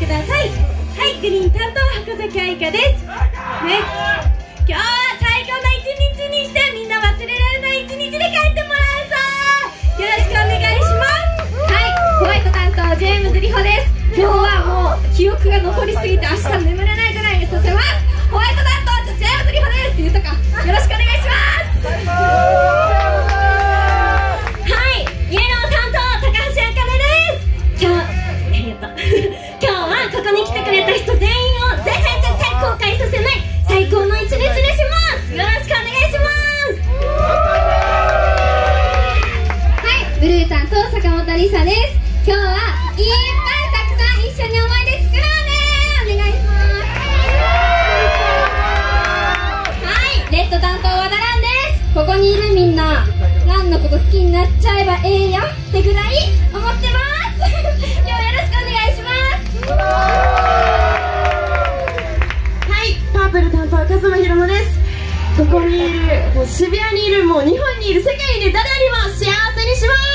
ください。はいグリーン担当箱崎愛花です。ね。今日は最高の一日にしてみんな忘れられない一日で帰ってもらうぞ。よろしくお願いします。はいホワイト担当ジェームズリホです。今日はもう記憶が残りすぎて明日眠坂本梨沙です今日はいっぱいたくさん一緒に思い出作ろうねお願いしますはい、レッド担当和田蘭ですここにいるみんなランのこと好きになっちゃえばええやってぐらい思ってます今日よろしくお願いしますはい、パープル担当、カズマヒロノです。ここにいる、もう渋谷にいる、もう日本にいる、世界にいる誰よりも幸せにします。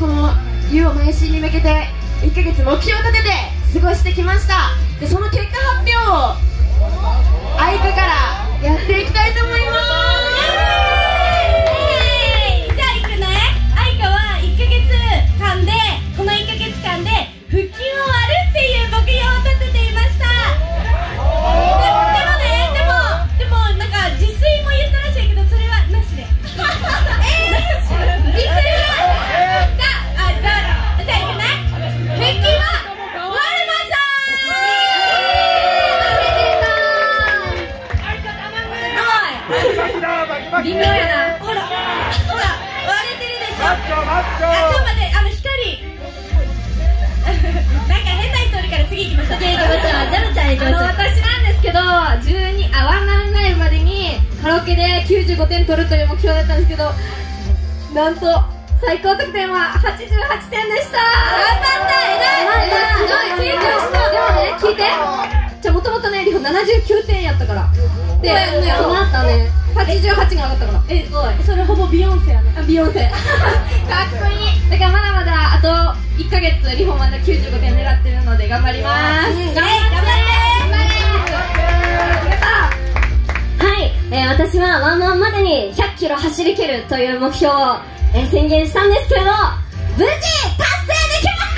この、湯を邁進に向けて、1ヶ月目標を立てて、過ごしてきました。で、その結果発表を、愛花からやっていきたいと思います。から次行きましょうジャムちゃん行きましょう私なんですけど12あワンマンライブまでにカラオケで95点取るという目標だったんですけどなんと最高得点は88点でした。頑張った偉いすごい成長したでもね聞いて。じゃあもともとねリホ79点やったから。でその後ね88が上がったからえすごい。それほぼビヨンセやね。ビヨンセ。かっこいい。だからまだまだあと1ヶ月リホまだ95点狙ってるので頑張ります、頑張って頑張ってはい、えー私はワンマンまでに100キロ走り切るという目標を、えー宣言したんですけれど無事達成できまし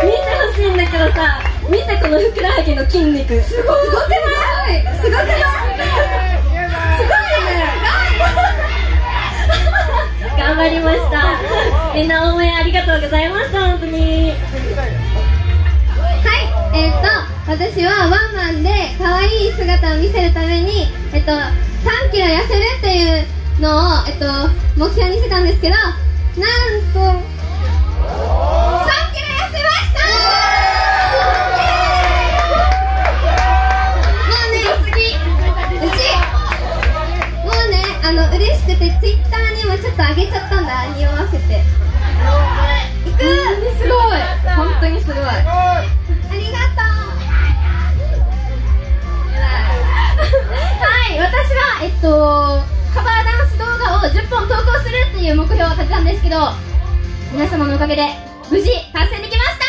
た。見てほしいんだけどさ見てこのふくらはぎの筋肉。すごくない？すごくない？すごいね。頑張りました。みんな応援ありがとうございました本当に。はい、えっ、と、私はワンマンで可愛い姿を見せるために、えっ、と、3キロ痩せるっていうのを、えっ、と、目標にしてたんですけど、なんと、あの、嬉しくて、ツイッターにもちょっと上げちゃったんだ、匂わせて。いく！すごい。本当にすごい。ありがとう。はい、私は、えっと、カバーダンス動画を10本投稿するっていう目標を立てたんですけど、皆様のおかげで無事達成できました！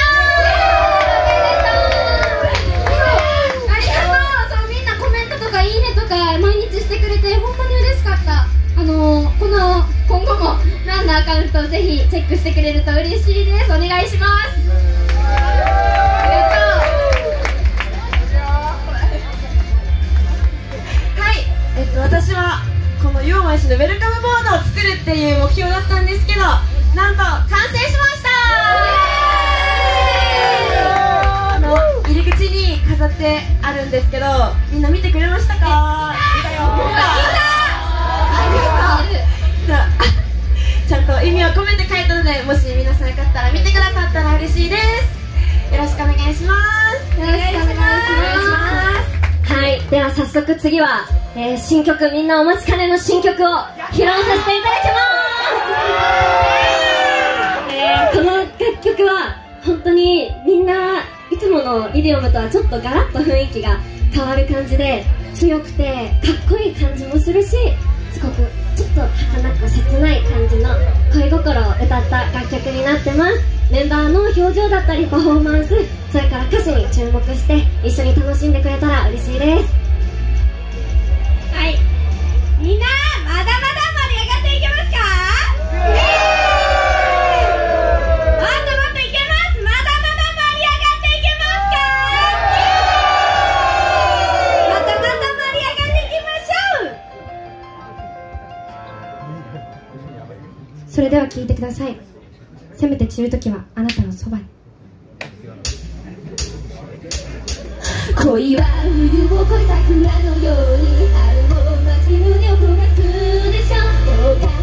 ありがとう。そうみんなコメントとかいいねとか毎日してくれて本当にあのー、この今後もランのアカウントをぜひチェックしてくれると嬉しいです。お願いします。はい、えっと、私はこの両枚市のウェルカムボードを作るっていう目標だったんですけどなんと完成しました。あの入り口に飾ってあるんですけどみんな見てくれましたか？見たよちゃんと意味を込めて書いたのでもし皆さんよかったら見てくださったら嬉しいです。よろしくお願いします。よろしくお願いします。はいでは早速次は、えー新曲みんなお待ちかねの新曲を披露させていただきます、えーこの楽曲は本当にみんないつものイディオムとはちょっとガラッと雰囲気が変わる感じで強くてかっこいい感じもするしくちょっと儚く切ない感じの恋心を歌った楽曲になってます。メンバーの表情だったりパフォーマンスそれから歌詞に注目して一緒に楽しんでくれたら嬉しいです。はい。みんなそれでは聞いてください。せめて散るときはあなたのそばに。恋は冬を越え桜のように春を待ち胸を焦がすでしょ。う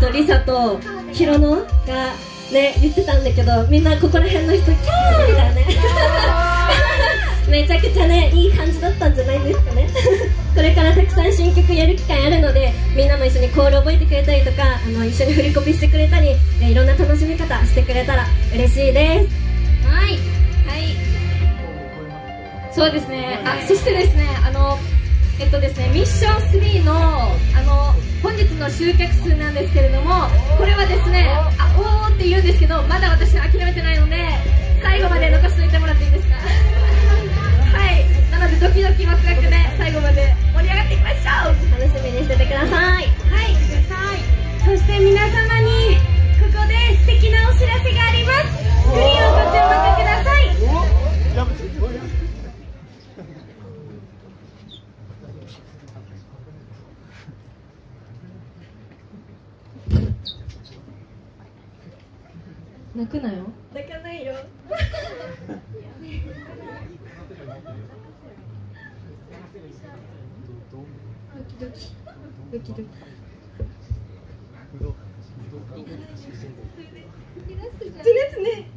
とリサとヒロノがね言ってたんだけどみんなここら辺の人キャーみたいなね。めちゃくちゃねいい感じだったんじゃないですかね。これからたくさん新曲やる機会あるのでみんなも一緒にコール覚えてくれたりとかあの一緒に振りコピしてくれたりえいろんな楽しみ方してくれたら嬉しいです。はい。はい。そうですね。あそしてですねあのえっとですねミッション3のあの本日の集客数なんですけれどもこれはですねあおーって言うんですけどまだ私諦めてないので最後まで残しておいてもらっていいですか？はい。なのでドキドキワクワクで最後まで盛り上がっていきましょう！楽しみにしててください。はいそして皆様にここで素敵なお知らせがあります。スクリーンをご注目ください泣くなよ。泣かないよ。ドキドキ。ドキドキ。じらすね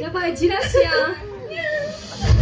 やばいじらしやや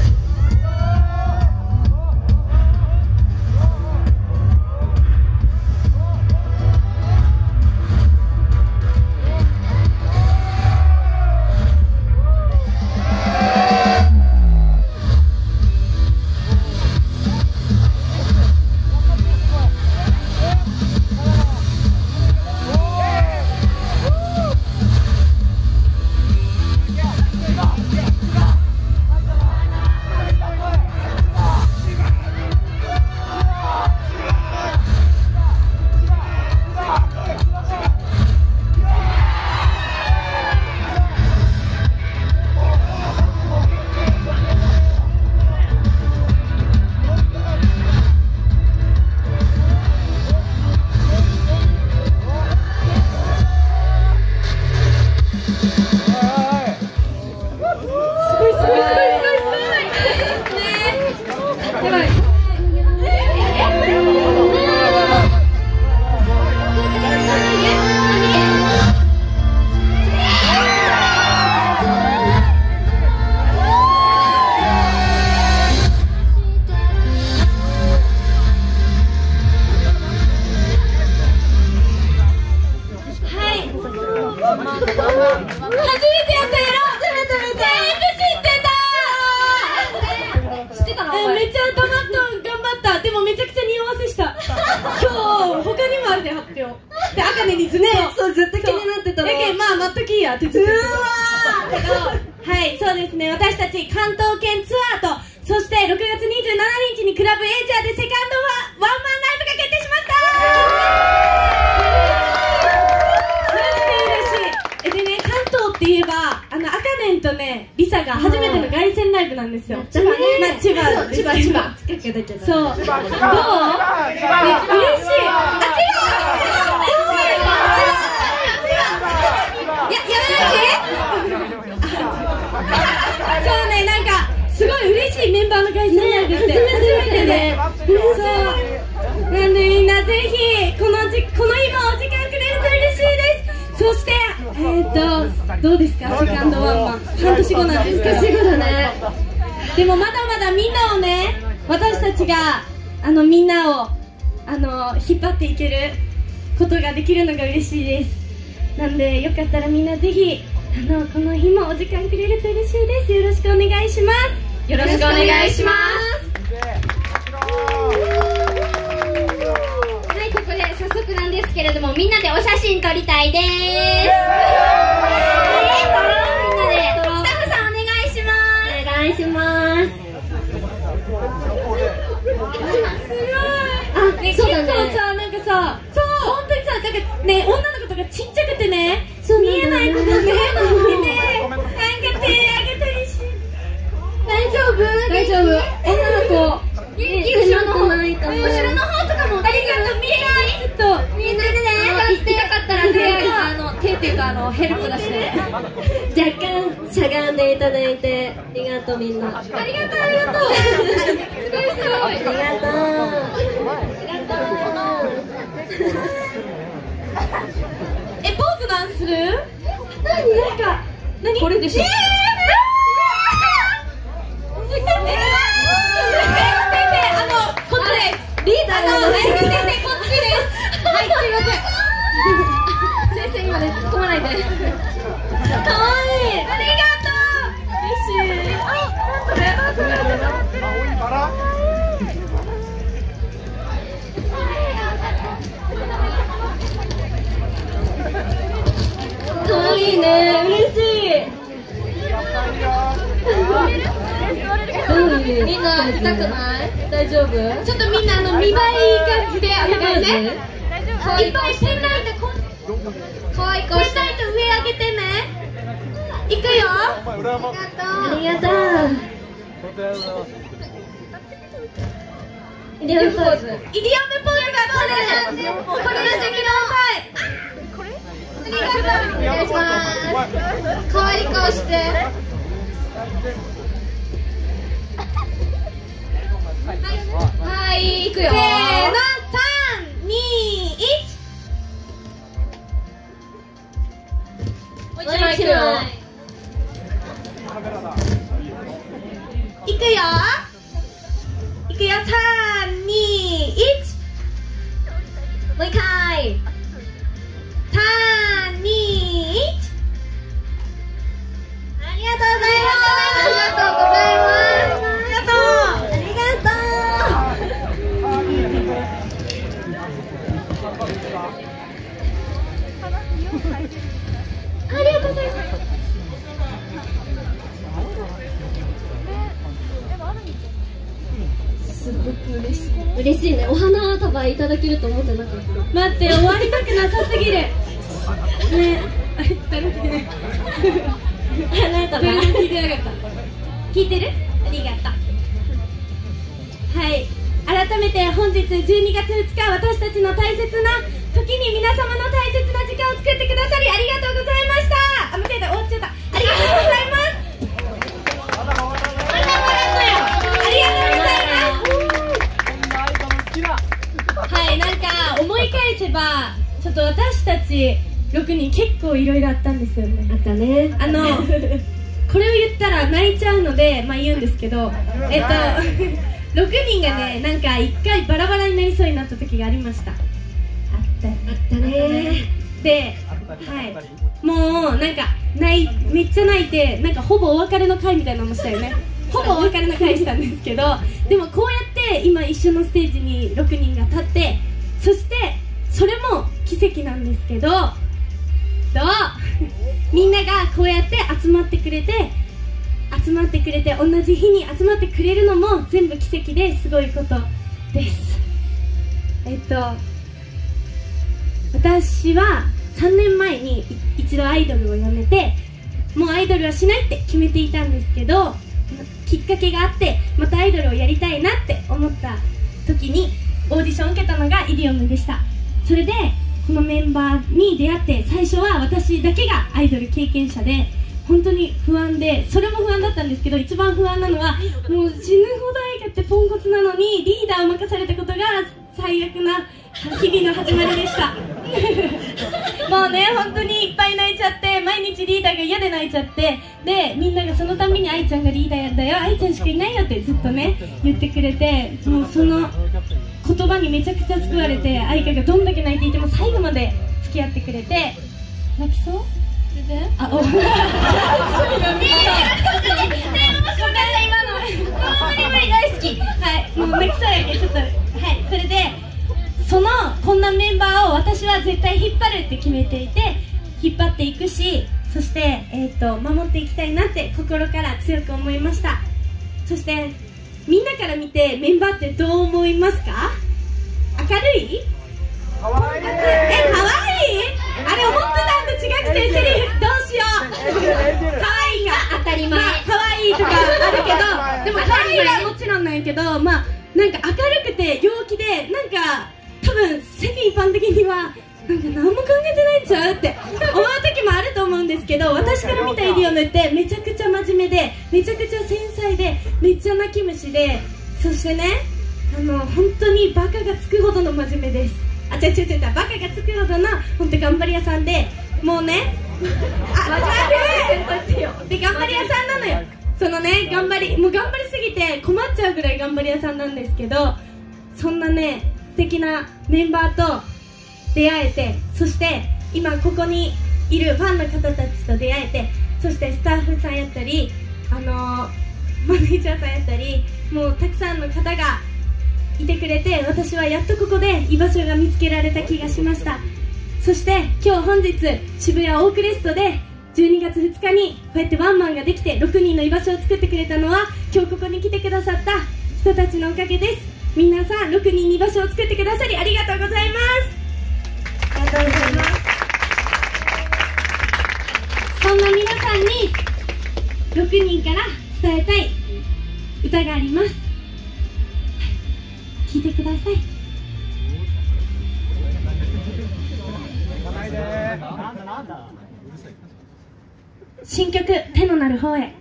待っときいやって。ずっとけどはいそうですね。私たち関東圏ツアーとそして6月27日にクラブエイジャーでセカンドワンワンマンライブが決定しました。マジで嬉しいえでね関東って言えばあのあかねんとねリサが初めての凱旋ライブなんですよ。まあ千葉千葉千葉。近くだけどそう。どう？ね、嬉しい。で。そう。なんでみんなぜひ、このじ、この今お時間くれると嬉しいです。そして、えっ、と、どうですか、セカンドワンマン。半年後なんですけど。半年後だねでもまだまだみんなをね私たちがあのみんなをあの引っ張っていけることができるのが嬉しいですなんでよかったらみんなぜひあのこの日もお時間くれると嬉しいですよろしくお願いしますよろしくお願いしますで早速なんですけれども、みんなでお写真撮りたいです。みんなで、スタッフさんお願いします。お願いします。あ、ね、そうだ結構ね。さなんかさそう本当にさなんかね女の子とかちっちゃくてねとうみんな。ありがとう。ありがとうすごいすごい。ありがとう。ありがとう。えポーズなんする？何？なんか何？これでしょ、可愛い顔して。はいいくよ。せーの三二一。もう一枚いくよ。いくよ。いくよ。三二一。もう一回。三二一すありがとうございます。ありがとう。ありがとう。ありがとう。ございますすごく嬉しい嬉しいねお花束いただけると思ってなかった待って終わりたくなさすぎるねあれ誰も聞いてな聞いてなかった聞いてるありがとうはい改めて本日12月2日私たちの大切な時に皆様の大切な時間を作ってくださりありがとう。ございましたあ間違えた終わっちゃったありがとう。ございますありがとう。ございますはいなんか思い返せばちょっと私たち6人結構いろいろあったんですよね。あったね。あのこれを言ったら泣いちゃうので、まあ、言うんですけどえっと6人がねなんか1回バラバラになりそうになった時がありました。あったあったね。で、はい、もうなんか泣いめっちゃ泣いてなんかほぼお別れの会みたいなのもしたよね。ほぼお別れの会したんですけどでもこうやって今一緒のステージに6人が立ってそしてそれも奇跡なんですけどどうみんながこうやって集まってくれて集まってくれて同じ日に集まってくれるのも全部奇跡ですごいことです。えっと私は3年前に一度アイドルを辞めてもうアイドルはしないって決めていたんですけどきっかけがあってまたアイドルをやりたいなって思った時にオーディションを受けたのがイディオムでした。それでこのメンバーに出会って最初は私だけがアイドル経験者で本当に不安でそれも不安だったんですけど一番不安なのはもう死ぬほど愛がってポンコツなのにリーダーを任されたことが最悪な日々の始まりでした。もうね本当にいっぱい泣いちゃって毎日リーダーが嫌で泣いちゃってでみんながそのために愛ちゃんがリーダーやだよ愛ちゃんしかいないよってずっとね言ってくれてもうその言葉にめちゃくちゃ救われて愛花がどんだけ泣いていても最後まで付き合ってくれて泣きそう？あ、お。今の。無理無理大好き。はい、もう泣きそうやけどちょっとはい、それでそのこんなメンバーを私は絶対引っ張るって決めていて引っ張っていくし、そしてえっ、と守っていきたいなって心から強く思いました。そしてみんなから見てメンバーってどう思いますか？明るい？かわいい。え、可愛いあれ思ってたんと違くてセリフどうしよう。可愛いが当たり前。可愛いとかあるけどでも可愛いはもちろんなんやけどまあなんか明るくて陽気でなんか多分世間一般的にはなんか何も考えてないんちゃうって思う時もあると思うんですけど私から見たイディオムってめちゃくちゃ真面目でめちゃくちゃ繊細でめっちゃ泣き虫でそしてねあの本当にバカがつくほどの真面目です。あ違う違う違うバカがつくほどの本当頑張り屋さんでもうねあ待ってで頑張り屋さんなのよ。そのね頑張りもう頑張りすぎて困っちゃうぐらい頑張り屋さんなんですけどそんなね素敵なメンバーと出会えてそして今ここにいるファンの方たちと出会えてそしてスタッフさんやったりあのーマネージャーさんやったりもうたくさんの方がいてくれて私はやっとここで居場所が見つけられた気がしました。そして今日本日渋谷オークレストで12月2日にこうやってワンマンができて6人の居場所を作ってくれたのは今日ここに来てくださった人たちのおかげです。皆さん6人に居場所を作ってくださりありがとうございます。ありがとうございます。そんな皆さんに6人から伝えたい歌があります。いてください。新曲「手のなる方へ」